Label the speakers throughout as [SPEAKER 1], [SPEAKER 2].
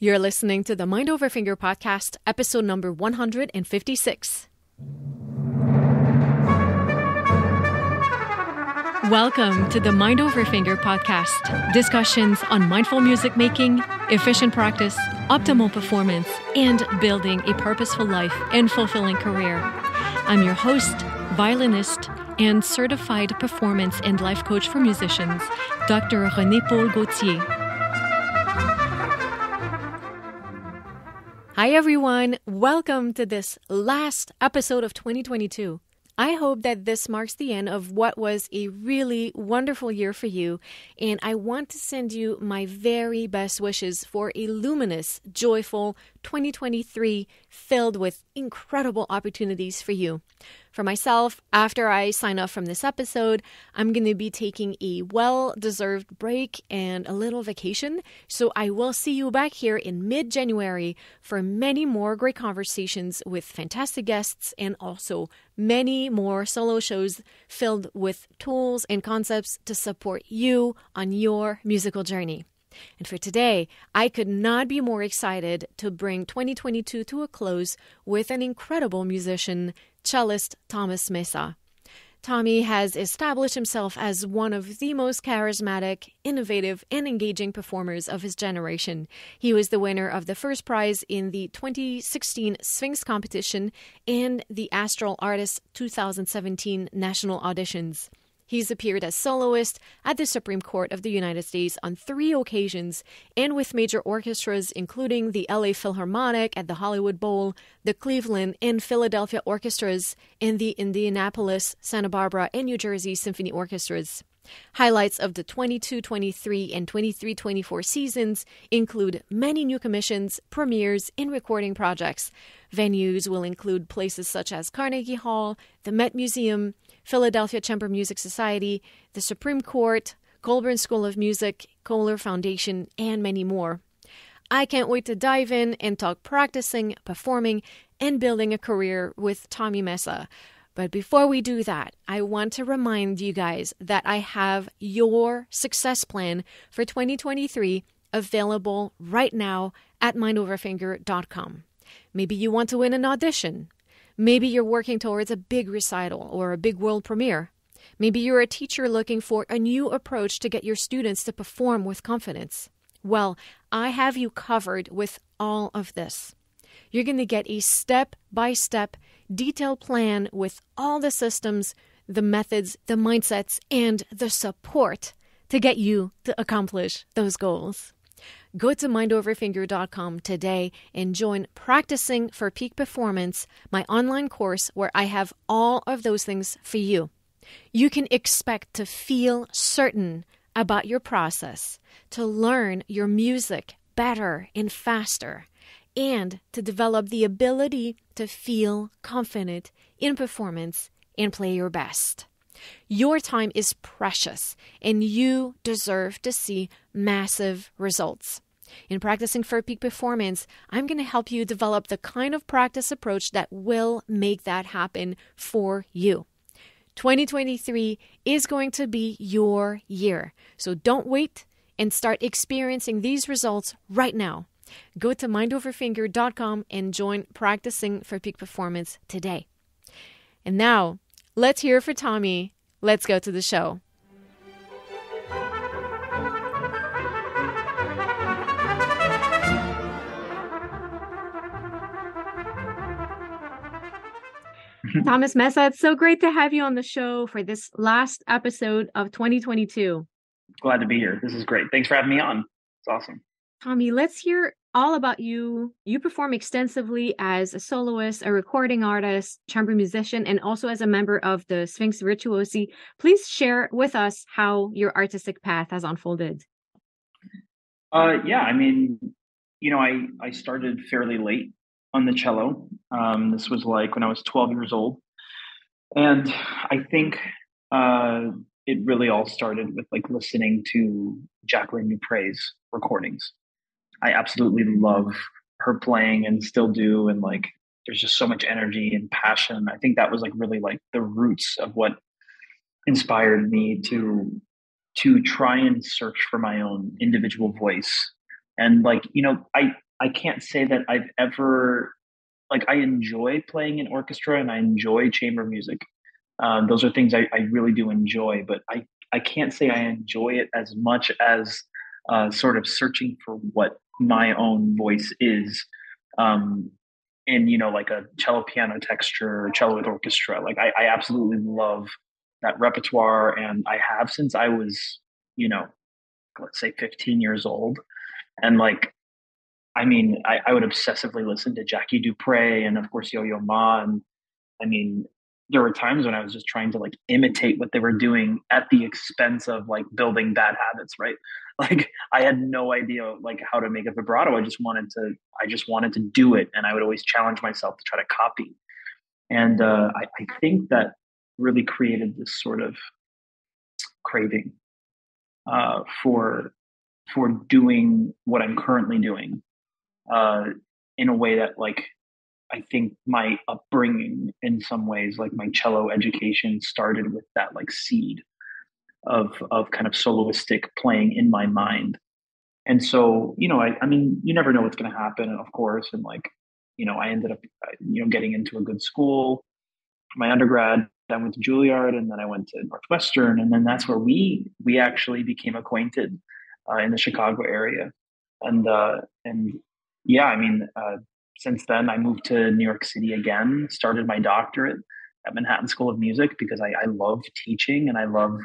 [SPEAKER 1] You're listening to the Mind Over Finger podcast, episode number 156. Welcome to the Mind Over Finger podcast. Discussions on mindful music making, efficient practice, optimal performance, and building a purposeful life and fulfilling career. I'm your host, violinist, and certified performance and life coach for musicians, Dr. René Paul Gauthier. Hi, everyone. Welcome to this last episode of 2022. I hope that this marks the end of what was a really wonderful year for you, and I want to send you my very best wishes for a luminous, joyful 2023 filled with incredible opportunities for you. For myself, after I sign off from this episode, I'm going to be taking a well deserved break and a little vacation. So I will see you back here in mid January for many more great conversations with fantastic guests and also many more solo shows filled with tools and concepts to support you on your musical journey. And for today, I could not be more excited to bring 2022 to a close with an incredible musician, cellist Thomas Mesa. Tommy has established himself as one of the most charismatic, innovative, and engaging performers of his generation. He was the winner of the first prize in the 2016 Sphinx competition and the Astral Artist 2017 national auditions. He's appeared as soloist at the Supreme Court of the United States on three occasions and with major orchestras, including the LA Philharmonic at the Hollywood Bowl, the Cleveland and Philadelphia orchestras, and the Indianapolis, Santa Barbara, and New Jersey symphony orchestras. Highlights of the 22 23 and 23 24 seasons include many new commissions, premieres, and recording projects. Venues will include places such as Carnegie Hall, the Met Museum, Philadelphia Chamber Music Society, the Supreme Court, Colburn School of Music, Kohler Foundation, and many more. I can't wait to dive in and talk practicing, performing, and building a career with Tommy Mesa. But before we do that, I want to remind you guys that I have your success plan for 2023 available right now at mindoverfinger.com. Maybe you want to win an audition. Maybe you're working towards a big recital or a big world premiere. Maybe you're a teacher looking for a new approach to get your students to perform with confidence. Well, I have you covered with all of this. You're going to get a step by step detailed plan with all the systems, the methods, the mindsets, and the support to get you to accomplish those goals. Go to mindoverfinger.com today and join Practicing for Peak Performance, my online course where I have all of those things for you. You can expect to feel certain about your process, to learn your music better and faster, and to develop the ability to feel confident in performance and play your best. Your time is precious and you deserve to see massive results. In practicing for peak performance, I'm going to help you develop the kind of practice approach that will make that happen for you. 2023 is going to be your year. So don't wait and start experiencing these results right now. Go to mindoverfinger.com and join Practicing for Peak Performance today. And now, let's hear for Tommy. Let's go to the show. Thomas Mesa, it's so great to have you on the show for this last episode of 2022.
[SPEAKER 2] Glad to be here. This is great. Thanks for having me on. It's awesome.
[SPEAKER 1] Tommy, let's hear all about you. You perform extensively as a soloist, a recording artist, chamber musician, and also as a member of the Sphinx Virtuosi. Please share with us how your artistic path has unfolded.
[SPEAKER 2] Uh, yeah, I mean, you know, I I started fairly late on the cello. Um, this was like when I was 12 years old, and I think uh, it really all started with like listening to Jacqueline du Pré's recordings. I absolutely love her playing and still do. And like, there's just so much energy and passion. I think that was like really like the roots of what inspired me to to try and search for my own individual voice. And like, you know, I I can't say that I've ever like I enjoy playing in orchestra and I enjoy chamber music. Um, those are things I, I, really do enjoy, but I, I can't say I enjoy it as much as uh, sort of searching for what my own voice is um, in, you know, like a cello piano texture or cello with orchestra. Like I, I absolutely love that repertoire and I have since I was, you know, let's say 15 years old. And like I mean, I, I would obsessively listen to Jackie du Pré and of course Yo Yo Ma. And I mean, there were times when I was just trying to like imitate what they were doing at the expense of like building bad habits, right? Like I had no idea like how to make a vibrato. I just wanted to, I just wanted to do it. And I would always challenge myself to try to copy. And uh, I, I think that really created this sort of craving uh, for for doing what I'm currently doing uh, in a way that like I think my upbringing in some ways, like my cello education started with that like seed of of kind of soloistic playing in my mind. And so, you know, I, I mean, you never know what's going to happen, of course. And like, you know, I ended up, you know, getting into a good school for my undergrad. I went to Juilliard, and then I went to Northwestern, and then that's where we we actually became acquainted uh, in the Chicago area. And uh, and yeah, I mean, uh, since then I moved to New York City again, started my doctorate at Manhattan School of Music because I, I love teaching and I love,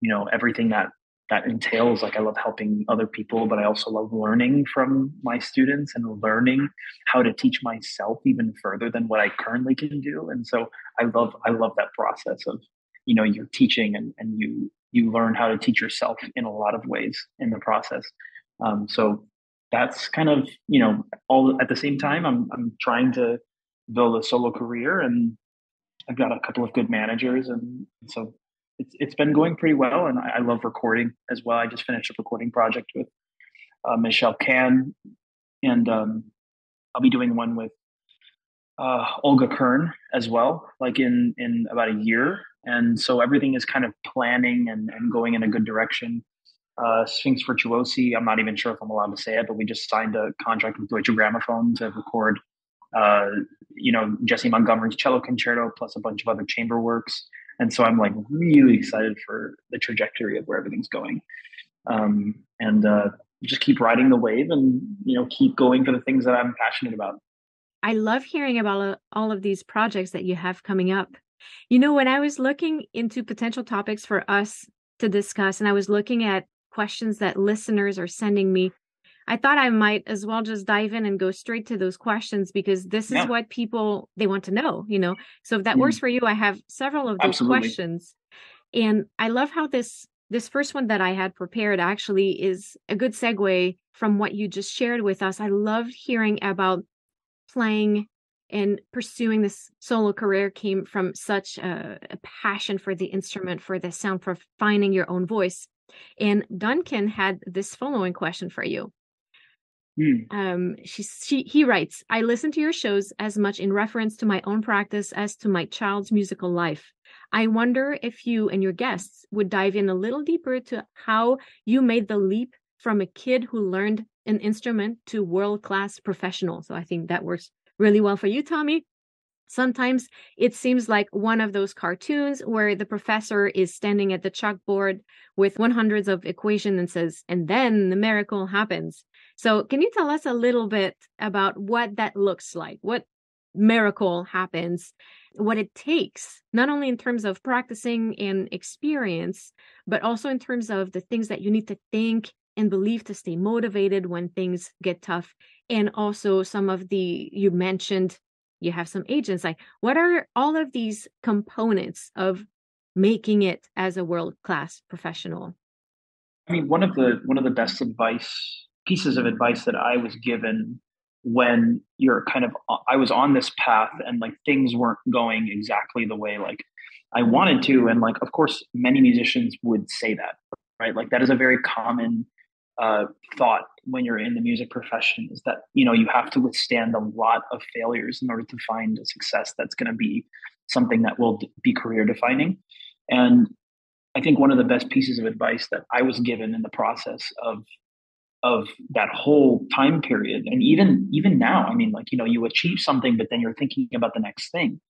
[SPEAKER 2] you know, everything that that entails. Like I love helping other people, but I also love learning from my students and learning how to teach myself even further than what I currently can do. And so I love I love that process of, you know, you're teaching and, and you you learn how to teach yourself in a lot of ways in the process. Um, so that's kind of you know all at the same time i'm i'm trying to build a solo career and i've got a couple of good managers and so it's it's been going pretty well and i, I love recording as well i just finished a recording project with uh, Michelle Cann and um, i'll be doing one with uh, olga kern as well like in in about a year and so everything is kind of planning and, and going in a good direction uh, Sphinx Virtuosi. I'm not even sure if I'm allowed to say it, but we just signed a contract with Deutsche Grammophon to record, uh, you know, Jessie Montgomery's cello concerto plus a bunch of other chamber works. And so I'm like really excited for the trajectory of where everything's going, um, and uh, just keep riding the wave and you know keep going for the things that I'm passionate about.
[SPEAKER 1] I love hearing about all of these projects that you have coming up. You know, when I was looking into potential topics for us to discuss, and I was looking at questions that listeners are sending me, I thought I might as well just dive in and go straight to those questions because this yeah. is what people they want to know, you know. So if that mm. works for you, I have several of those Absolutely. questions. And I love how this this first one that I had prepared actually is a good segue from what you just shared with us. I loved hearing about playing and pursuing this solo career came from such a, a, passion for the instrument, for the sound, for finding your own voice. And Duncan had this following question for you. Mm. Um, she, she, he writes, I listen to your shows as much in reference to my own practice as to my child's musical life. I wonder if you and your guests would dive in a little deeper to how you made the leap from a kid who learned an instrument to world class professional. So I think that works really well for you, Tommy. Sometimes it seems like one of those cartoons where the professor is standing at the chalkboard with 100s of equation and says, and then the miracle happens. So can you tell us a little bit about what that looks like? What miracle happens? What it takes, not only in terms of practicing and experience, but also in terms of the things that you need to think and believe to stay motivated when things get tough. And also some of the, you mentioned you have some agents like what are all of these components of making it as a world class professional
[SPEAKER 2] i mean one of the one of the best advice pieces of advice that i was given when you're kind of i was on this path and like things weren't going exactly the way like i wanted to. And like of course many musicians would say that right? Like that is a very common uh, thought when you're in the music profession is that you know you have to withstand a lot of failures in order to find a success that's going to be something that will be career defining. And i think one of the best pieces of advice that i was given in the process of of that whole time period. And even even now i mean like you know you achieve something but then you're thinking about the next thing.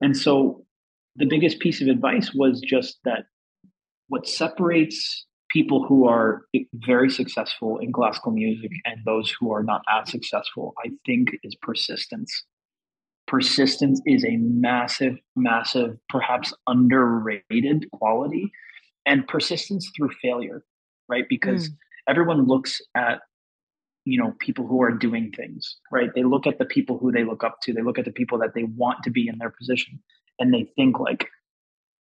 [SPEAKER 2] And so the biggest piece of advice was just that what separates people who are very successful in classical music and those who are not as successful i think is persistence. Persistence is a massive massive perhaps underrated quality and persistence through failure right? Because mm everyone looks at you know people who are doing things right? They look at the people who they look up to. They look at the people that they want to be in their position and they think like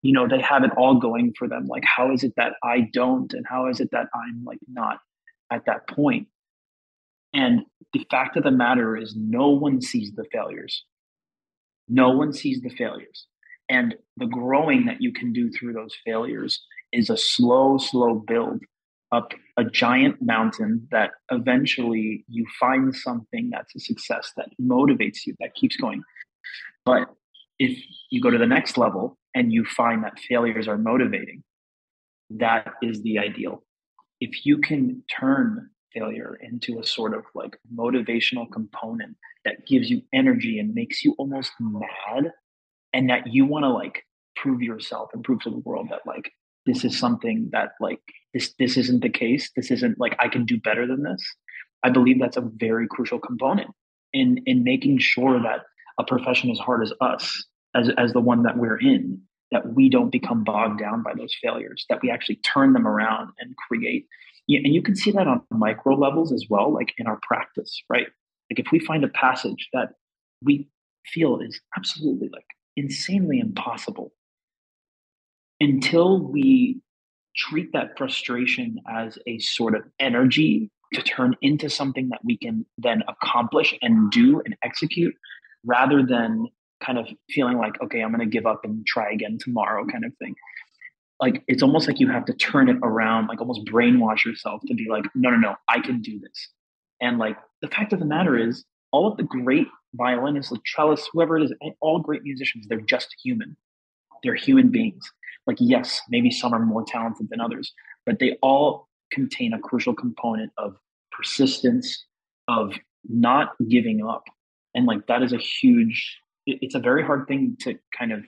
[SPEAKER 2] you know they have it all going for them. Like how is it that i don't and how is it that i'm like not at that point? And the fact of the matter is no one sees the failures. No one sees the failures. And the growing that you can do through those failures is a slow slow build up a giant mountain that eventually you find something that's a success that motivates you, that keeps going. But if you go to the next level and you find that failures are motivating, that is the ideal. If you can turn failure into a sort of like motivational component that gives you energy and makes you almost mad, and that you want to like prove yourself and prove to the world that like this is something that like this this isn't the case. This isn't like i can do better than this. I believe that's a very crucial component in in making sure that a profession as hard as us as as the one that we're in that we don't become bogged down by those failures that we actually turn them around and create. And you can see that on micro levels as well like in our practice right? Like if we find a passage that we feel is absolutely like insanely impossible until we treat that frustration as a sort of energy to turn into something that we can then accomplish and do and execute rather than kind of feeling like okay i'm going to give up and try again tomorrow kind of thing. Like it's almost like you have to turn it around like almost brainwash yourself to be like no no no i can do this. And like the fact of the matter is all of the great violinists like cellists whoever it is all great musicians they're just human. They're human beings like yes maybe some are more talented than others but they all contain a crucial component of persistence of not giving up. And like that is a huge it's a very hard thing to kind of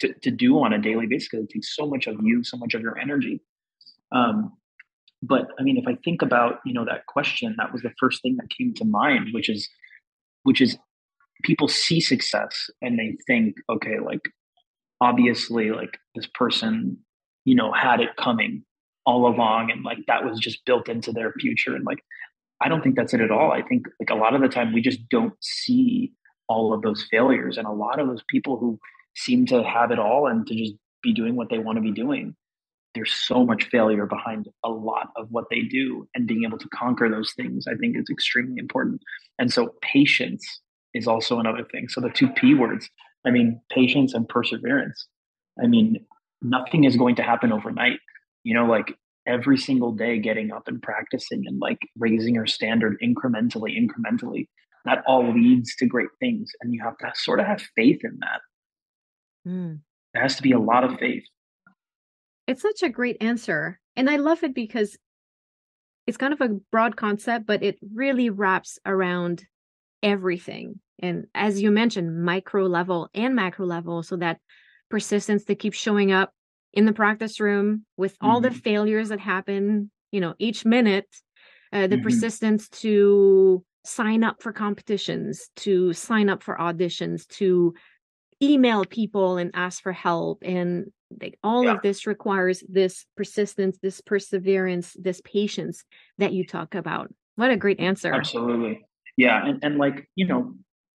[SPEAKER 2] to, to do on a daily basis because it takes so much of you so much of your energy. Um, but i mean if i think about you know that question that was the first thing that came to mind which is which is people see success and they think okay like obviously like this person you know had it coming all along and like that was just built into their future. And like i don't think that's it at all. I think like a lot of the time we just don't see all of those failures. And a lot of those people who seem to have it all and to just be doing what they want to be doing there's so much failure behind a lot of what they do. And being able to conquer those things i think is extremely important. And so patience is also another thing. So the two p words I mean, patience and perseverance. I mean, nothing is going to happen overnight. You know, like every single day getting up and practicing and like raising your standard incrementally, incrementally, that all leads to great things. And you have to sort of have faith in that. Mm. There has to be a lot of faith.
[SPEAKER 1] It's such a great answer. And I love it because it's kind of a broad concept, but it really wraps around everything and as you mentioned micro level and macro level so that persistence to keep showing up in the practice room with all mm-hmm. the failures that happen you know each minute uh, the mm-hmm. persistence to sign up for competitions to sign up for auditions to email people and ask for help and like all yeah. of this requires this persistence this perseverance this patience that you talk about what a great answer
[SPEAKER 2] absolutely yeah and, and like you know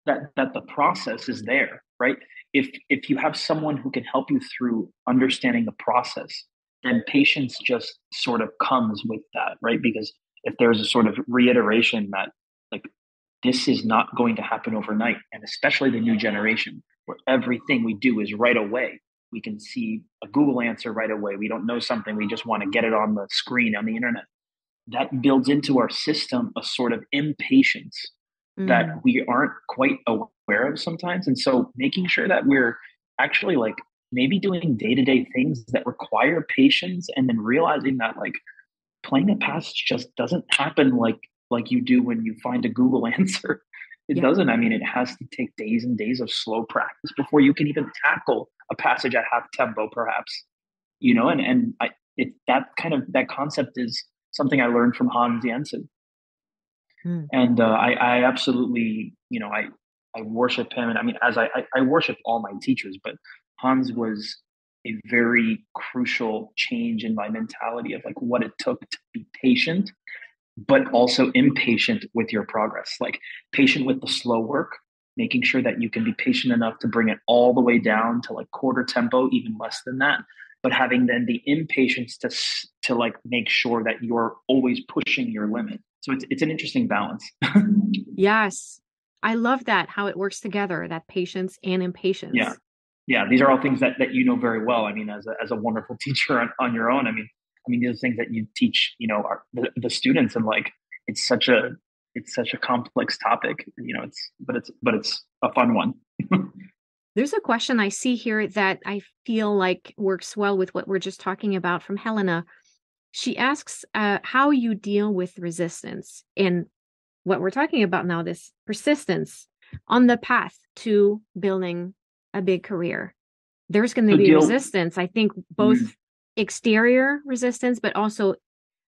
[SPEAKER 2] that that the process is there right? If if you have someone who can help you through understanding the process then patience just sort of comes with that right? Because if there's a sort of reiteration that like this is not going to happen overnight and especially the new generation where everything we do is right away we can see a google answer right away we don't know something we just want to get it on the screen on the internet. That builds into our system a sort of impatience mm. that we aren't quite aware of sometimes. And so making sure that we're actually like maybe doing day to day things that require patience and then realizing that like playing a passage just doesn't happen like like you do when you find a Google answer. It yeah. doesn't. I mean, it has to take days and days of slow practice before you can even tackle a passage at half tempo, perhaps. You know, and and I it that kind of that concept is something I learned from Hans Jensen, hmm. and uh, I I absolutely you know I I worship him, and I mean as I, I I worship all my teachers, but Hans was a very crucial change in my mentality of like what it took to be patient but also impatient with your progress. Like patient with the slow work making sure that you can be patient enough to bring it all the way down to like quarter tempo even less than that. But having then the impatience to to like make sure that you're always pushing your limit so it's it's an interesting balance
[SPEAKER 1] yes i love that how it works together that patience and impatience
[SPEAKER 2] yeah yeah, these are all things that, that you know very well. I mean, as a, as a wonderful teacher on, on your own, I mean, I mean, these are things that you teach, you know, our, the, the students and like, it's such a, it's such a complex topic, you know, it's, but it's, but it's a fun one.
[SPEAKER 1] There's a question I see here that I feel like works well with what we're just talking about from Helena. She asks uh, how you deal with resistance and what we're talking about now, this persistence on the path to building a big career. There's going to so be deal- resistance. I think both mm. exterior resistance, but also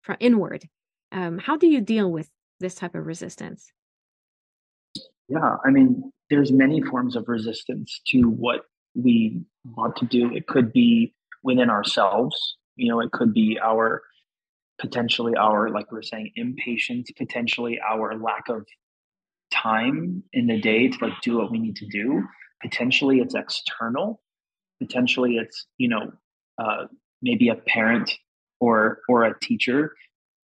[SPEAKER 1] from inward. Um, how do you deal with this type of resistance?
[SPEAKER 2] Yeah, I mean, there's many forms of resistance to what we want to do. It could be within ourselves. You know, it could be our potentially our, like we are saying, impatience, potentially our lack of time in the day to like do what we need to do. Potentially it's external. Potentially it's you know uh, maybe a parent or or a teacher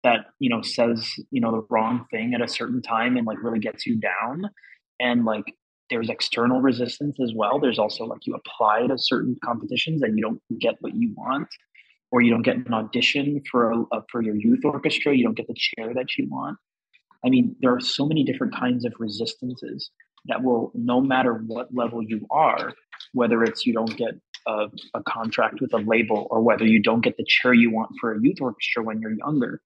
[SPEAKER 2] that you know says you know the wrong thing at a certain time and like really gets you down. And like there's external resistance as well. There's also like you apply to certain competitions and you don't get what you want or you don't get an audition for a, a, for your youth orchestra you don't get the chair that you want i mean there are so many different kinds of resistances that will, no matter what level you are, whether it's you don't get a, a, contract with a label or whether you don't get the chair you want for a youth orchestra when you're younger,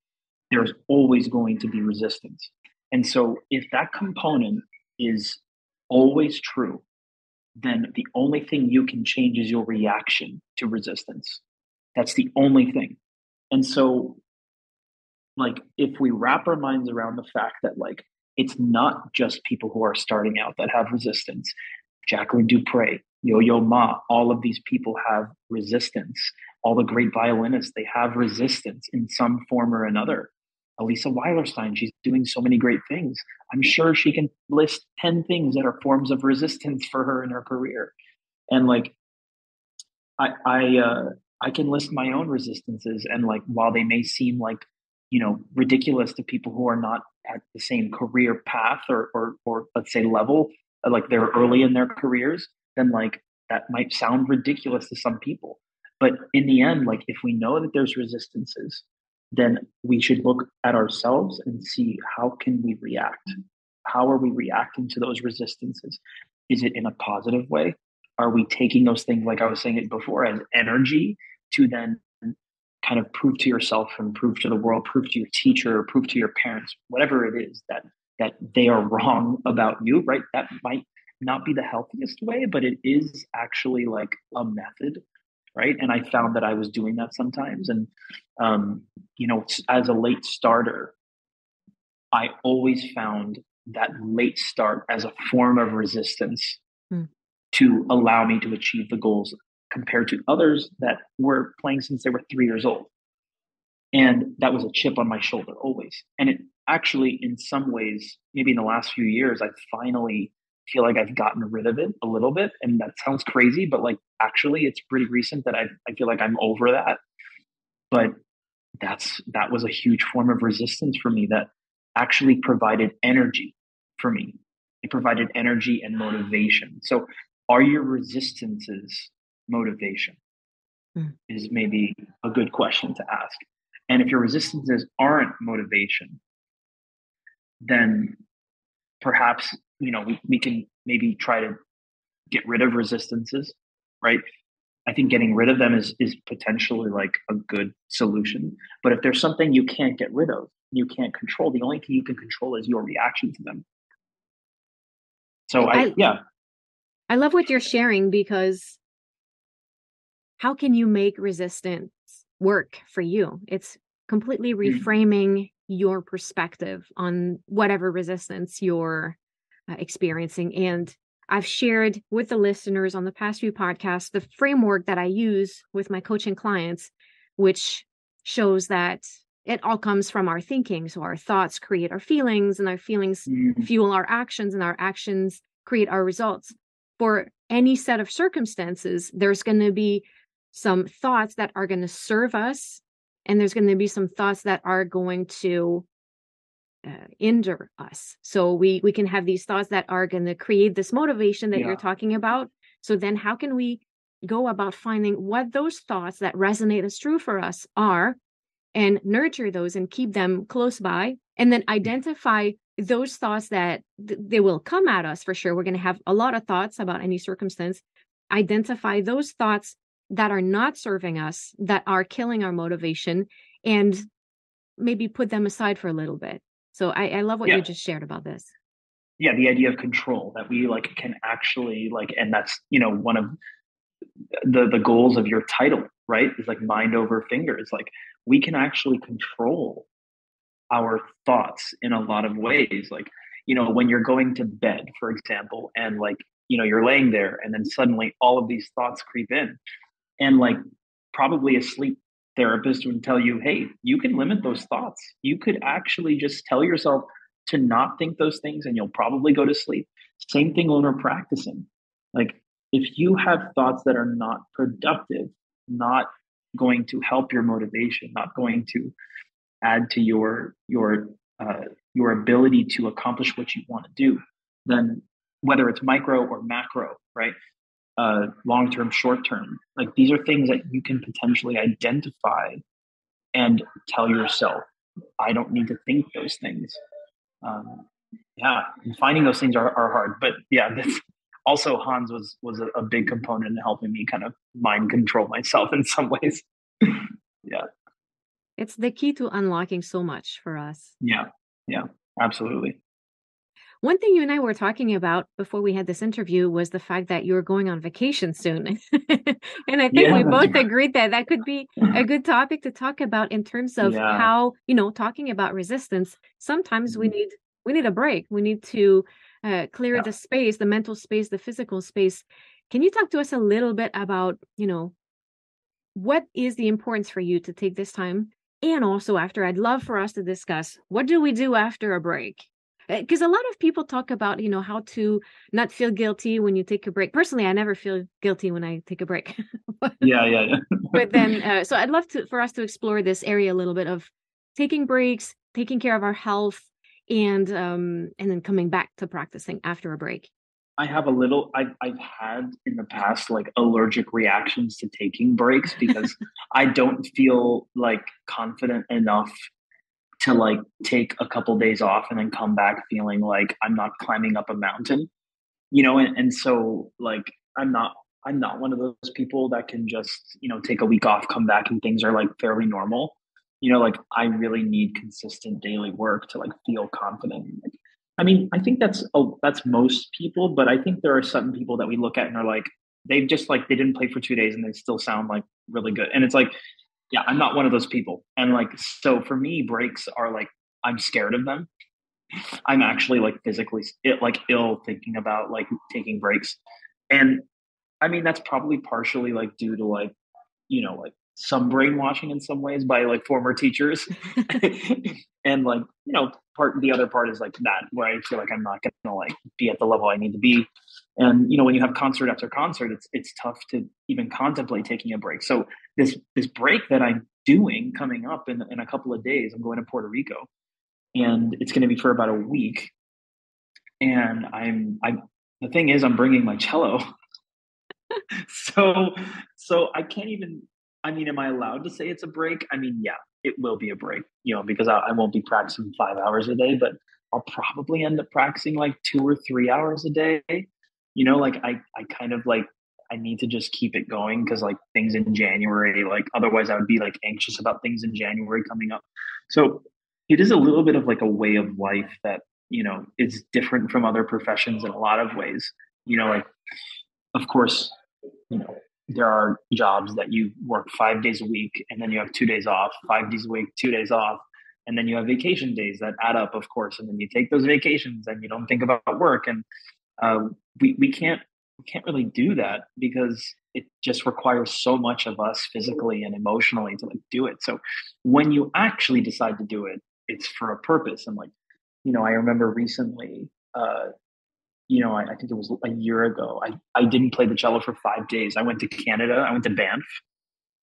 [SPEAKER 2] there's always going to be resistance. And so, if that component is always true, then the only thing you can change is your reaction to resistance. That's the only thing. And so, like, if we wrap our minds around the fact that, like, it's not just people who are starting out that have resistance. Jacqueline du Pré, Yo Yo Ma, all of these people have resistance. All the great violinists, they have resistance in some form or another. Alisa Weilerstein, she's doing so many great things. I'm sure she can list 10 things that are forms of resistance for her in her career. And like, I, I, uh, I can list my own resistances. And like, while they may seem like you know ridiculous to people who are not at the same career path or or, or let's say level uh, like they're early in their careers then like that might sound ridiculous to some people. But in the end like if we know that there's resistances then we should look at ourselves and see how can we react? How are we reacting to those resistances? Is it in a positive way are we taking those things like i was saying it before as energy to then kind of prove to yourself and prove to the world, prove to your teacher, prove to your parents, whatever it is that that they are wrong about you, right? That might not be the healthiest way, but it is actually like a method, right? And I found that I was doing that sometimes. And um, you know, as a late starter, I always found that late start as a form of resistance hmm. To allow me to achieve the goals compared to others that were playing since they were three years old. And that was a chip on my shoulder always. And it actually, in some ways, maybe in the last few years, I finally feel like I've gotten rid of it a little bit. And that sounds crazy, but like actually, it's pretty recent that I, I feel like I'm over that. But that's that was a huge form of resistance for me that actually provided energy for me. It provided energy and motivation. So, are your resistances motivation? Mm. Is maybe a good question to ask. And if your resistances aren't motivation, then perhaps you know we, we can maybe try to get rid of resistances, right? I think getting rid of them is is potentially like a good solution. But if there's something you can't get rid of, you can't control, the only thing you can control is your reaction to them. So I, I yeah.
[SPEAKER 1] I love what you're sharing because how can you make resistance work for you? It's completely mm-hmm. reframing your perspective on whatever resistance you're uh, experiencing and I've shared with the listeners on the past few podcasts the framework that I use with my coaching clients, which shows that it all comes from our thinking. So our thoughts create our feelings, and our feelings mm. fuel our actions, and our actions create our results. For any set of circumstances, there's going to be some thoughts that are going to serve us, and there's going to be some thoughts that are going to uh, injure us. So we we can have these thoughts that are going to create this motivation that yeah. you're talking about. So then how can we go about finding what those thoughts that resonate as true for us are and nurture those and keep them close by and then identify those thoughts that th- they will come at us for sure we're going to have a lot of thoughts about any circumstance identify those thoughts that are not serving us that are killing our motivation and maybe put them aside for a little bit so I, I love what yeah. you just shared about this.
[SPEAKER 2] Yeah, the idea of control that we like can actually like, and that's you know one of the the goals of your title, right? Is like mind over fingers. Like we can actually control our thoughts in a lot of ways. Like you know when you're going to bed, for example, and like you know you're laying there, and then suddenly all of these thoughts creep in, and like probably a sleep therapist would tell you, hey, you can limit those thoughts. You could actually just tell yourself to not think those things and you'll probably go to sleep. Same thing when we're practicing. Like if you have thoughts that are not productive, not going to help your motivation, not going to add to your your uh, your ability to accomplish what you want to do, then whether it's micro or macro, right? uh, long term, short term. Like these are things that you can potentially identify and tell yourself, I don't need to think those things. Um, yeah, and finding those things are, are hard, but yeah, that's also Hans was was a, a big component in helping me kind of mind control myself in some ways. yeah,
[SPEAKER 1] it's the key to unlocking so much for us.
[SPEAKER 2] Yeah, yeah, absolutely.
[SPEAKER 1] One thing you and I were talking about before we had this interview was the fact that you're going on vacation soon. and I think yeah, we both agreed that that could be a good topic to talk about in terms of yeah. how, you know, talking about resistance, sometimes we mm-hmm. need we need a break. We need to uh, clear yeah. the space, the mental space, the physical space. Can you talk to us a little bit about, you know, what is the importance for you to take this time? And also after, I'd love for us to discuss what do we do after a break? because a lot of people talk about you know how to not feel guilty when you take a break. Personally i never feel guilty when i take a break.
[SPEAKER 2] Yeah yeah yeah.
[SPEAKER 1] but then uh, so i'd love to for us to explore this area a little bit of taking breaks taking care of our health and um and then coming back to practicing after a break
[SPEAKER 2] I have a little I've I've had in the past like allergic reactions to taking breaks because I don't feel like confident enough to like take a couple days off and then come back feeling like I'm not climbing up a mountain, you know, and, and so like I'm not I'm not one of those people that can just, you know, take a week off, come back and things are like fairly normal. You know, like I really need consistent daily work to like feel confident. Like, I mean, I think that's oh, that's most people, but I think there are some people that we look at and are like, they've just like they didn't play for two days and they still sound like really good. And it's like yeah, I'm not one of those people. And like, so for me, breaks are like, I'm scared of them. I'm actually like physically it, like ill thinking about like taking breaks. And I mean, that's probably partially like due to like, you know, like some brainwashing in some ways by like former teachers. and like, you know, part, the other part is like that where I feel like I'm not going to like be at the level I need to be. And you know when you have concert after concert it's it's tough to even contemplate taking a break. So this this break that i'm doing coming up in, in a couple of days i'm going to puerto rico and it's going to be for about a week. And i'm i the thing is i'm bringing my cello. So so i can't even i mean am i allowed to say it's a break i mean yeah it will be a break you know because I, I won't be practicing five hours a day but I'll probably end up practicing like two or three hours a day you know like i i kind of like I need to just keep it going because like things in January, like otherwise I would be like anxious about things in January coming up. So it is a little bit of like a way of life that, you know, is different from other professions in a lot of ways. You know, like of course, you know, there are jobs that you work five days a week and then you have two days off, five days a week, two days off. And then you have vacation days that add up, of course. And then you take those vacations and you don't think about work. And uh, we, we can't we can't really do that because it just requires so much of us physically and emotionally to like do it. So when you actually decide to do it, it's for a purpose. And like, you know, I remember recently, uh, you know, I, I, think it was a year ago, I, I didn't play the cello for five days. I went to Canada, I went to Banff,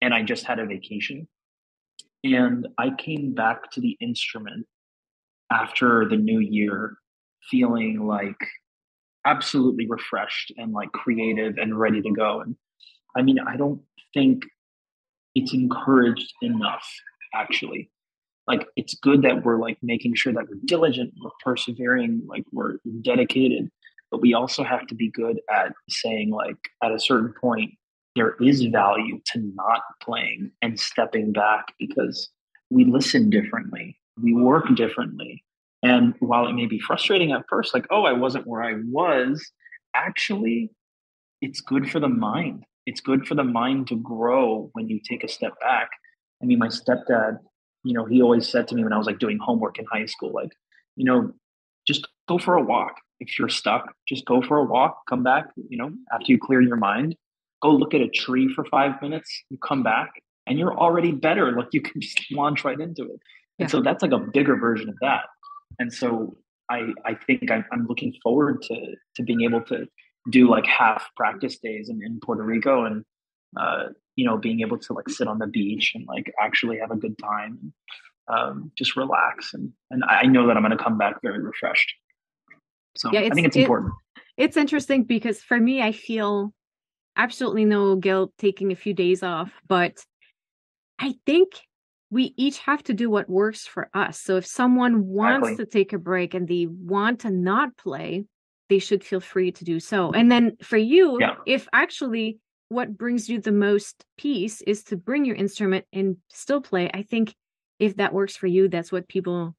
[SPEAKER 2] and I just had a vacation. And I came back to the instrument after the new year feeling like absolutely refreshed and like creative and ready to go. And I mean, I don't think it's encouraged enough, actually. Like, it's good that we're like making sure that we're diligent, we're persevering, like, we're dedicated, but we also have to be good at saying, like, at a certain point, there is value to not playing and stepping back because we listen differently, we work differently, and while it may be frustrating at first, like, oh, I wasn't where I was, actually, it's good for the mind. It's good for the mind to grow when you take a step back. I mean, my stepdad, you know, he always said to me when I was like doing homework in high school, like, you know, just go for a walk. If you're stuck, just go for a walk, come back, you know, after you clear your mind, go look at a tree for five minutes, you come back, and you're already better. Like you can just launch right into it. Yeah. And so that's like a bigger version of that and so I I think I'm, I'm looking forward to to being able to do like half practice days in, in Puerto Rico and uh, you know being able to like sit on the beach and like actually have a good time and um, just relax and and I know that I'm going to come back very refreshed. So yeah, I think it's important.
[SPEAKER 1] it's interesting because for me, I feel absolutely no guilt taking a few days off, but I think we each have to do what works for us. So if someone wants exactly. to take a break and they want to not play, they should feel free to do so. And then for you, yeah. if actually what brings you the most peace is to bring your instrument and still play, I think if that works for you, that's what people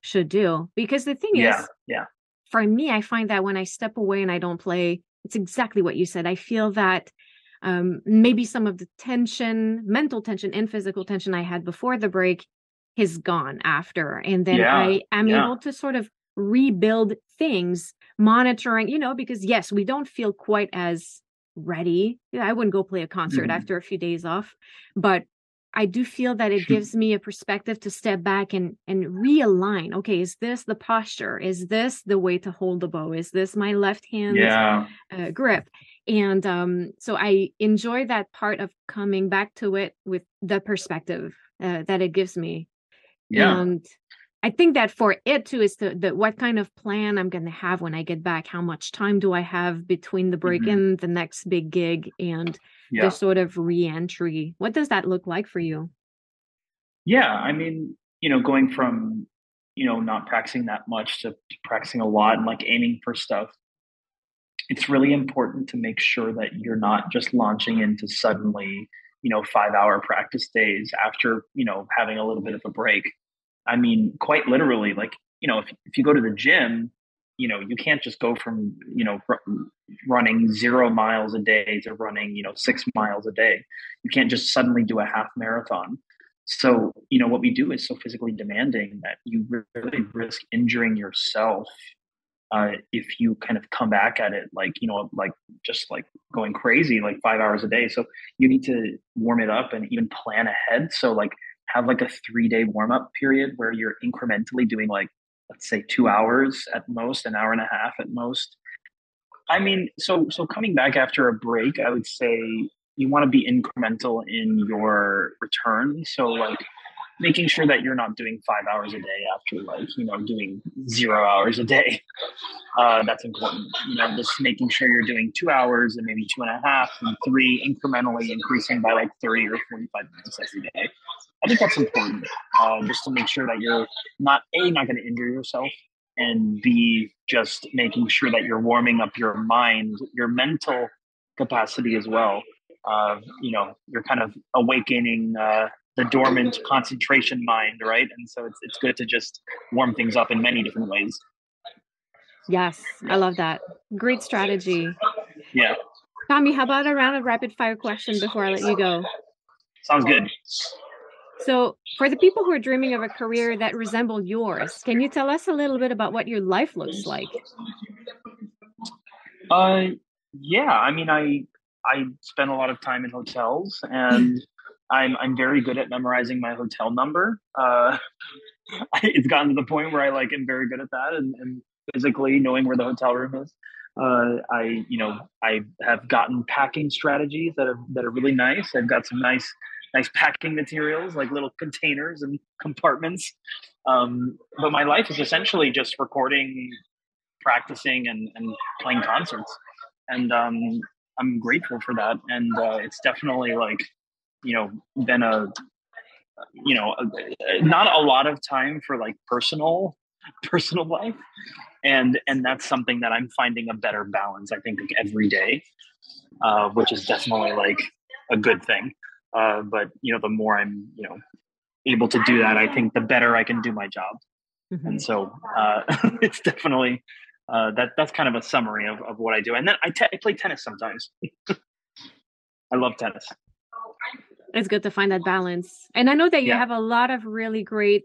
[SPEAKER 1] should do. Because the thing
[SPEAKER 2] yeah.
[SPEAKER 1] is,
[SPEAKER 2] yeah.
[SPEAKER 1] For me, I find that when I step away and I don't play, it's exactly what you said. I feel that um, maybe some of the tension, mental tension and physical tension I had before the break has gone after. And then yeah, I am yeah. able to sort of rebuild things, monitoring, you know, because yes, we don't feel quite as ready. I wouldn't go play a concert mm-hmm. after a few days off, but I do feel that it gives me a perspective to step back and and realign. Okay, is this the posture? Is this the way to hold the bow? Is this my left hand
[SPEAKER 2] yeah.
[SPEAKER 1] uh, grip? and um, so i enjoy that part of coming back to it with the perspective uh, that it gives me
[SPEAKER 2] yeah.
[SPEAKER 1] and i think that for it too is the, the what kind of plan i'm going to have when i get back how much time do i have between the break mm-hmm. and the next big gig and yeah. the sort of re-entry what does that look like for you
[SPEAKER 2] yeah i mean you know going from you know not practicing that much to practicing a lot and like aiming for stuff it's really important to make sure that you're not just launching into suddenly you know five hour practice days after you know having a little bit of a break i mean quite literally like you know if, if you go to the gym you know you can't just go from you know r- running zero miles a day to running you know six miles a day. You can't just suddenly do a half marathon. So you know what we do is so physically demanding that you really risk injuring yourself uh, if you kind of come back at it like you know like just like going crazy like five hours a day. So you need to warm it up and even plan ahead. So like have like a three day warm up period where you're incrementally doing like let's say two hours at most an hour and a half at most. I mean so so coming back after a break i would say you want to be incremental in your return. So like making sure that you're not doing five hours a day after like you know doing zero hours a day. Uh, that's important. You know just making sure you're doing two hours and maybe two and a half and three incrementally increasing by like 30 or 45 minutes every day i think that's important uh, just to make sure that you're not a not going to injure yourself and b just making sure that you're warming up your mind your mental capacity as well. Uh, you know, you're kind of awakening uh, the dormant concentration mind, right? And so it's it's good to just warm things up in many different ways.
[SPEAKER 1] Yes, I love that. Great strategy.
[SPEAKER 2] Yeah.
[SPEAKER 1] Tommy, how about a round of rapid fire question before I let you go?
[SPEAKER 2] Sounds good.
[SPEAKER 1] So, for the people who are dreaming of a career that resembled yours, can you tell us a little bit about what your life looks like?
[SPEAKER 2] Uh, yeah. I mean, I I spend a lot of time in hotels, and I'm I'm very good at memorizing my hotel number. Uh, it's gotten to the point where I like am very good at that, and, and physically knowing where the hotel room is. Uh, I you know I have gotten packing strategies that are that are really nice. I've got some nice nice packing materials like little containers and compartments. Um, but my life is essentially just recording, practicing, and, and playing concerts. And um, I'm grateful for that. And uh, it's definitely like, you know, been a, you know, a, not a lot of time for like personal, personal life. And, and that's something that I'm finding a better balance, I think, like every day, uh, which is definitely like a good thing. Uh, but you know, the more I'm, you know, able to do that, I think the better I can do my job. Mm-hmm. And so uh, it's definitely uh, that. That's kind of a summary of, of what I do. And then I, te- I play tennis sometimes. I love tennis.
[SPEAKER 1] It's good to find that balance. And I know that you yeah. have a lot of really great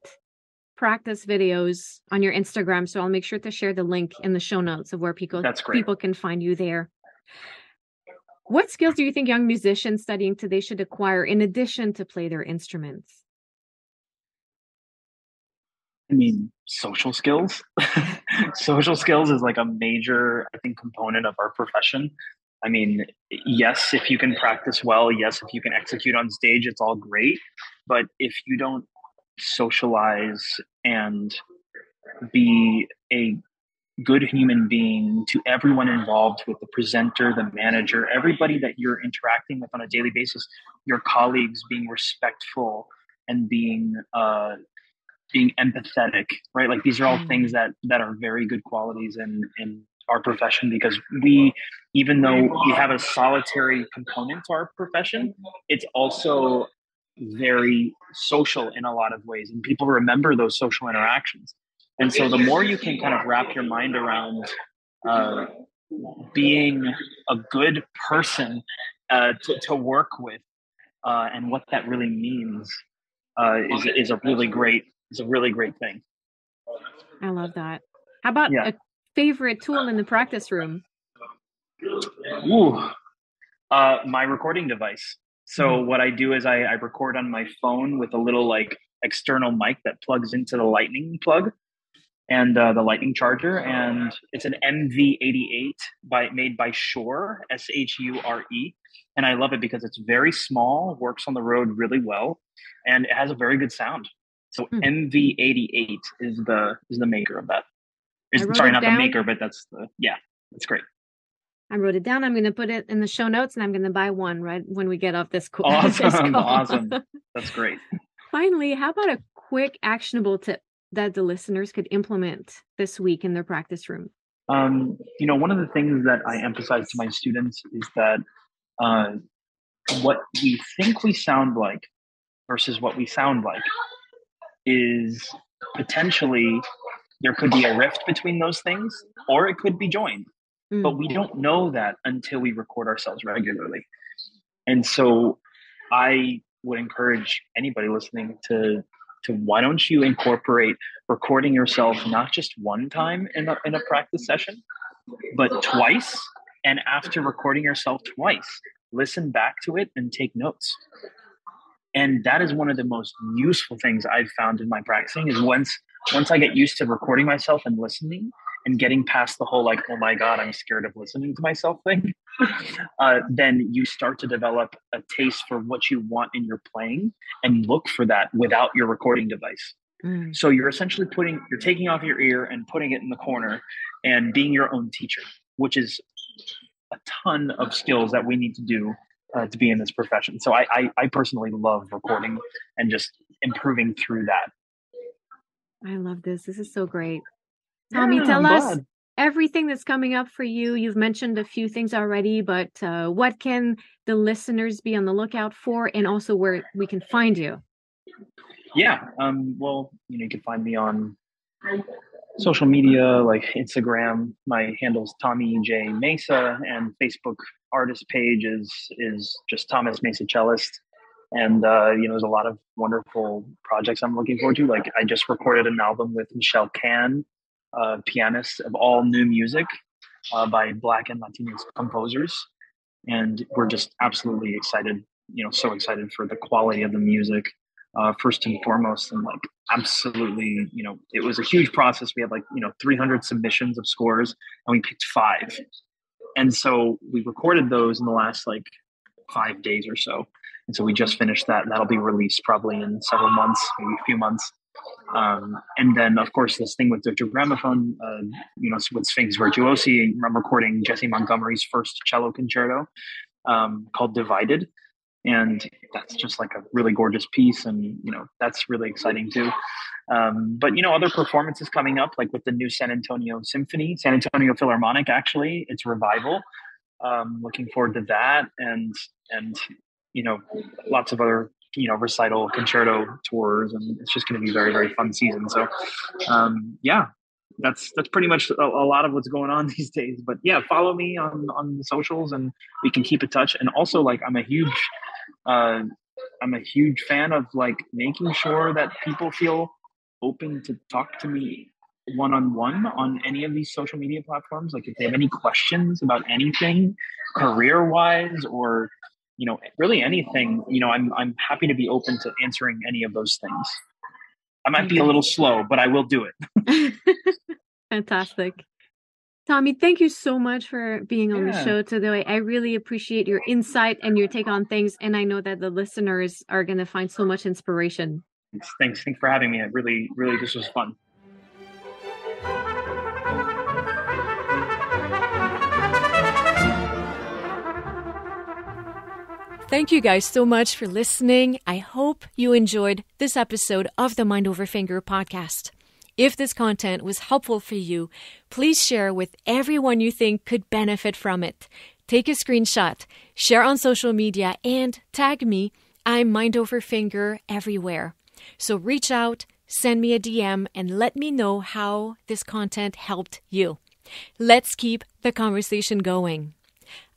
[SPEAKER 1] practice videos on your Instagram. So I'll make sure to share the link in the show notes of where people people can find you there. What skills do you think young musicians studying today should acquire in addition to play their instruments?
[SPEAKER 2] I mean, social skills. social skills is like a major, I think, component of our profession. I mean, yes, if you can practice well, yes, if you can execute on stage, it's all great. But if you don't socialize and be a good human being to everyone involved with the presenter, the manager, everybody that you're interacting with on a daily basis, your colleagues being respectful and being uh, being empathetic, right? Like these are all mm. things that that are very good qualities in in our profession because we even though we have a solitary component to our profession, it's also very social in a lot of ways and people remember those social interactions and so the more you can kind of wrap your mind around uh, being a good person uh, to, to, work with uh, and what that really means uh, is, is a really great is a really great thing.
[SPEAKER 1] I love that. How about yeah. a favorite tool in the practice room?
[SPEAKER 2] Ooh, uh, my recording device. So mm-hmm. what I do is I, I record on my phone with a little like external mic that plugs into the lightning plug and uh, the lightning charger and it's an mv88 by made by Shure s-h-u-r-e and i love it because it's very small works on the road really well and it has a very good sound so hmm. mv88 is the is the maker of that is, sorry not down. the maker but that's the yeah it's great
[SPEAKER 1] I wrote it down. I'm going to put it in the show notes, and I'm going to buy one right when we get off this.
[SPEAKER 2] Co- awesome, this awesome. That's great.
[SPEAKER 1] Finally, how about a quick actionable tip that the listeners could implement this week in their practice room?
[SPEAKER 2] Um, you know, one of the things that I emphasize to my students is that uh, what we think we sound like versus what we sound like is potentially there could be a rift between those things or it could be joined. Mm. But we don't know that until we record ourselves regularly. And so I would encourage anybody listening to to why don't you incorporate recording yourself not just one time in a, in a practice session, but twice. And after recording yourself twice, listen back to it and take notes. And that is one of the most useful things I've found in my practicing is once once I get used to recording myself and listening, and getting past the whole like oh my god i'm scared of listening to myself thing uh, then you start to develop a taste for what you want in your playing and look for that without your recording device mm. so you're essentially putting you're taking off your ear and putting it in the corner and being your own teacher which is a ton of skills that we need to do uh, to be in this profession so I, I i personally love recording and just improving through that
[SPEAKER 1] I love this. This is so great. Tommy, yeah, tell us everything that's coming up for you. You've mentioned a few things already, but uh, what can the listeners be on the lookout for, and also where we can find you?
[SPEAKER 2] Yeah, um, well, you know, you can find me on social media like Instagram. My handle is Tommy J Mesa, and Facebook artist page is is just Thomas Mesa Cellist. And uh, you know, there's a lot of wonderful projects I'm looking forward to. Like I just recorded an album with Michelle Cann, uh, pianist of all new music uh, by Black and Latinx composers, and we're just absolutely excited. You know, so excited for the quality of the music uh, first and foremost. And like absolutely you know it was a huge process. We had like you know 300 submissions of scores and we picked five. And so we recorded those in the last like five days or so. And so we just finished that. And that'll be released probably in several months maybe a few months um, and then of course this thing with Deutsche Grammophon uh, you know with sphinx virtuosi i'm recording Jessie Montgomery's first cello concerto um, called divided. And that's just like a really gorgeous piece and you know that's really exciting too. Um, but you know other performances coming up like with the new san antonio symphony san antonio philharmonic actually it's revival. Um, looking forward to that and and you know lots of other you know recital concerto tours and it's just going to be very very fun season. So um, yeah that's that's pretty much a, a, lot of what's going on these days. But yeah follow me on on the socials and we can keep in touch. And also like i'm a huge uh, I'm a huge fan of like making sure that people feel open to talk to me one on one on any of these social media platforms. Like if they have any questions about anything career wise or you know really anything, you know, I'm I'm happy to be open to answering any of those things. I might be a little slow, but I will do it.
[SPEAKER 1] Fantastic. Tommy, thank you so much for being on yeah. the show today. I really appreciate your insight and your take on things. And I know that the listeners are going to find so much inspiration.
[SPEAKER 2] Thanks. Thanks. Thanks for having me. It really, really, this was fun.
[SPEAKER 1] Thank you guys so much for listening. I hope you enjoyed this episode of the Mind Over Finger podcast. If this content was helpful for you, please share with everyone you think could benefit from it. Take a screenshot, share on social media, and tag me. I'm Mind Over Finger everywhere. So reach out, send me a DM, and let me know how this content helped you. Let's keep the conversation going.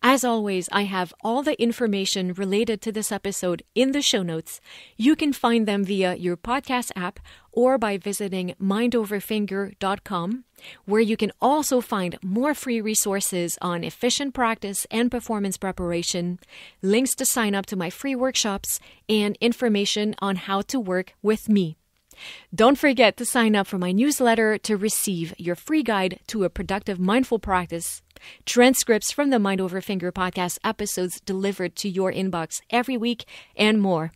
[SPEAKER 1] As always, I have all the information related to this episode in the show notes. You can find them via your podcast app or by visiting mindoverfinger.com, where you can also find more free resources on efficient practice and performance preparation, links to sign up to my free workshops, and information on how to work with me. Don't forget to sign up for my newsletter to receive your free guide to a productive mindful practice transcripts from the Mind Over Finger podcast episodes delivered to your inbox every week, and more.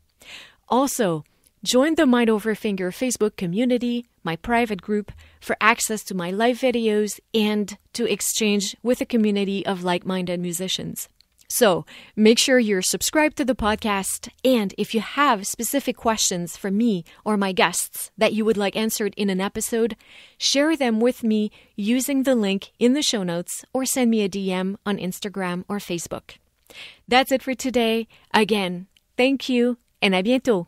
[SPEAKER 1] Also, join the Mind Over Finger Facebook community, my private group, for access to my live videos and to exchange with a community of like minded musicians. So make sure you're subscribed to the podcast. And if you have specific questions for me or my guests that you would like answered in an episode, share them with me using the link in the show notes or send me a DM on Instagram or Facebook. That's it for today. Again, thank you and à bientôt.